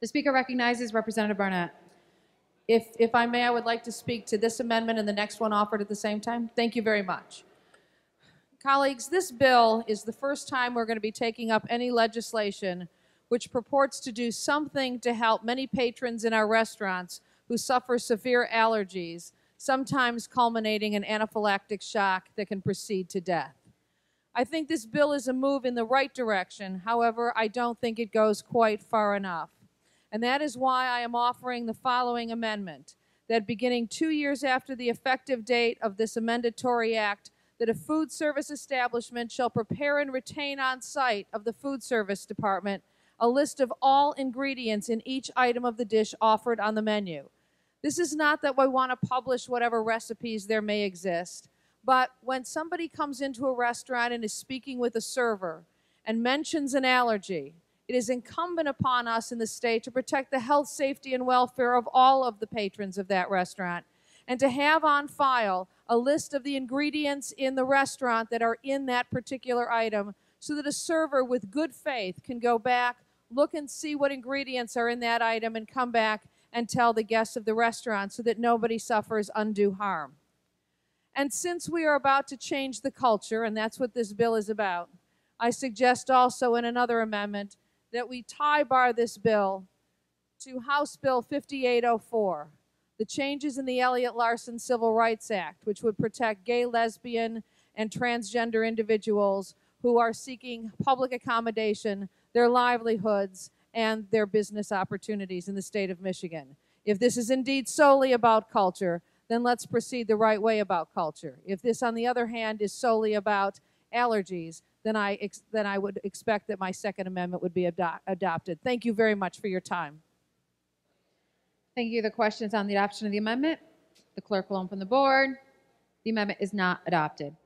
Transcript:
The Speaker recognizes Representative Barnett. If, if I may, I would like to speak to this amendment and the next one offered at the same time. Thank you very much. Colleagues, this bill is the first time we're going to be taking up any legislation which purports to do something to help many patrons in our restaurants who suffer severe allergies, sometimes culminating in anaphylactic shock that can proceed to death. I think this bill is a move in the right direction. However, I don't think it goes quite far enough. And that is why I am offering the following amendment that beginning two years after the effective date of this amendatory Act, that a food service establishment shall prepare and retain on site of the food service department a list of all ingredients in each item of the dish offered on the menu. This is not that we want to publish whatever recipes there may exist, but when somebody comes into a restaurant and is speaking with a server and mentions an allergy, it is incumbent upon us in the state to protect the health, safety, and welfare of all of the patrons of that restaurant and to have on file a list of the ingredients in the restaurant that are in that particular item so that a server with good faith can go back, look and see what ingredients are in that item, and come back and tell the guests of the restaurant so that nobody suffers undue harm. And since we are about to change the culture, and that's what this bill is about, I suggest also in another amendment that we tie bar this bill to House Bill 5804, the changes in the Elliott Larsen Civil Rights Act, which would protect gay, lesbian, and transgender individuals who are seeking public accommodation, their livelihoods, and their business opportunities in the state of Michigan. If this is indeed solely about culture, then let's proceed the right way about culture. If this, on the other hand, is solely about allergies, then I, ex- I would expect that my Second Amendment would be ado- adopted. Thank you very much for your time. Thank you. The questions on the adoption of the amendment. The clerk will open the board. The amendment is not adopted.